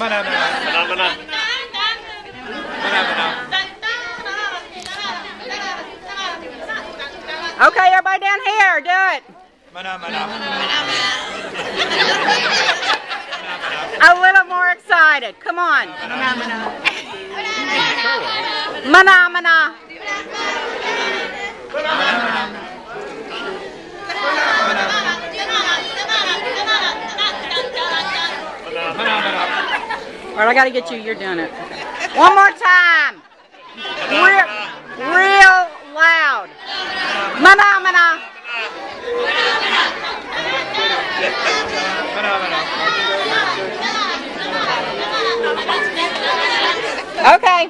Mahna, mahna. Mahna, mahna. Mahna, mahna. Okay, everybody down here, do it. Mahna, mahna. A little more excited. Come on. Mahna mahna. Mahna. All right, I gotta get you. You're doing it. One more time. Real, real loud. Mahna. Okay.